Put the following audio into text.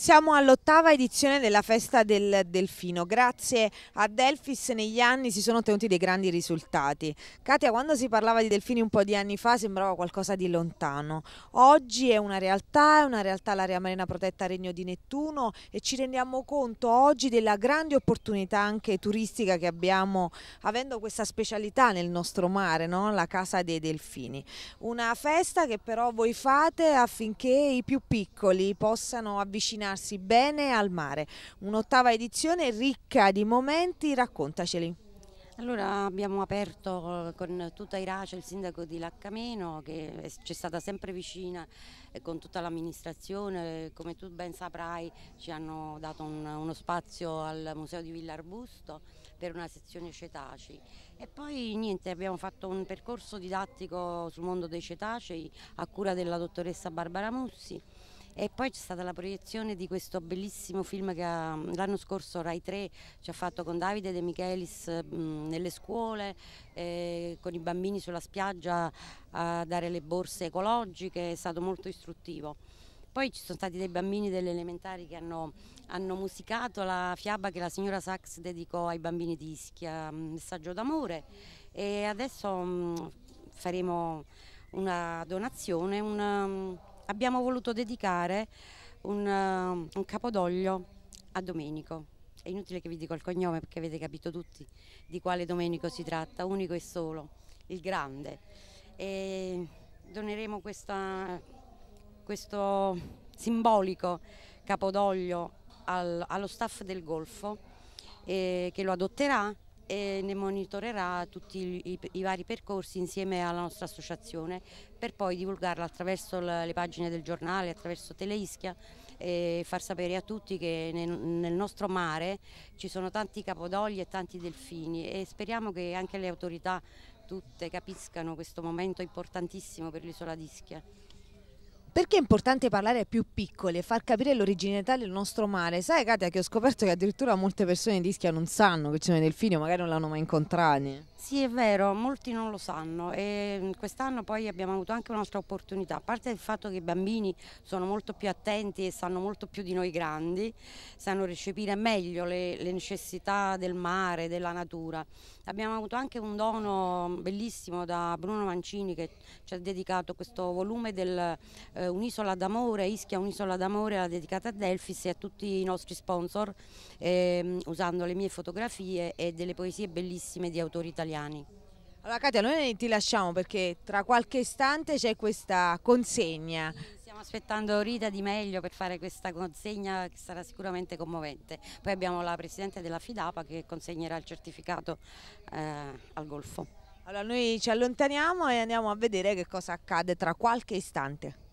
Siamo all'ottava edizione della festa del delfino. Grazie a Delfis negli anni si sono ottenuti dei grandi risultati. Katia, quando si parlava di delfini un po' di anni fa sembrava qualcosa di lontano. Oggi è una realtà, è una realtà l'area marina protetta Regno di Nettuno e ci rendiamo conto oggi della grande opportunità anche turistica che abbiamo avendo questa specialità nel nostro mare, no? la casa dei delfini. Una festa che però voi fate affinché i più piccoli possano avvicinarsi avvicinarsi bene al mare. Un'ottava edizione ricca di momenti, raccontaceli. Allora abbiamo aperto eh, con tutta Irace, il sindaco di Laccameno che ci è stata sempre vicina con tutta l'amministrazione, come tu ben saprai ci hanno dato un, uno spazio al Museo di Villa Arbusto per una sezione cetacei e poi niente abbiamo fatto un percorso didattico sul mondo dei cetacei a cura della dottoressa Barbara Mussi e poi c'è stata la proiezione di questo bellissimo film che l'anno scorso Rai 3 ci ha fatto con Davide De Michelis mh, nelle scuole, eh, con i bambini sulla spiaggia a dare le borse ecologiche, è stato molto istruttivo. Poi ci sono stati dei bambini delle elementari che hanno, hanno musicato la fiaba che la signora Sachs dedicò ai bambini di Ischia, Messaggio d'amore e adesso mh, faremo una donazione, una, abbiamo voluto dedicare un, uh, un capodoglio a Domenico. È inutile che vi dico il cognome perché avete capito tutti di quale Domenico si tratta, unico e solo, il grande. E doneremo questa, questo simbolico capodoglio al, allo staff del Golfo eh, che lo adotterà e ne monitorerà tutti i, i, vari percorsi insieme alla nostra associazione per poi divulgarla attraverso le, le pagine del giornale, attraverso Teleischia e far sapere a tutti che nel, nel, nostro mare ci sono tanti capodogli e tanti delfini e speriamo che anche le autorità tutte capiscano questo momento importantissimo per l'isola di Ischia. Perché è importante parlare ai più piccoli e far capire l'originalità del nostro mare? Sai Katia che ho scoperto che addirittura molte persone di Ischia non sanno che ci sono i delfini, magari non l'hanno mai incontrati. Sì, è vero, molti non lo sanno e quest'anno poi abbiamo avuto anche un'altra opportunità, a parte il fatto che i bambini sono molto più attenti e sanno molto più di noi grandi, sanno recepire meglio le, le necessità del mare, della natura. Abbiamo avuto anche un dono bellissimo da Bruno Mancini che ci ha dedicato questo volume del eh, Un'isola d'amore, Ischia Un'isola d'amore, l'ha dedicata a Delfis e a tutti i nostri sponsor, eh, usando le mie fotografie e delle poesie bellissime di autori italiani italiani. Allora Katia, noi ti lasciamo perché tra qualche istante c'è questa consegna. Stiamo aspettando Rita Di Meglio per fare questa consegna che sarà sicuramente commovente. Poi abbiamo la Presidente della Fidapa che consegnerà il certificato eh, al Golfo. Allora noi ci allontaniamo e andiamo a vedere che cosa accade tra qualche istante.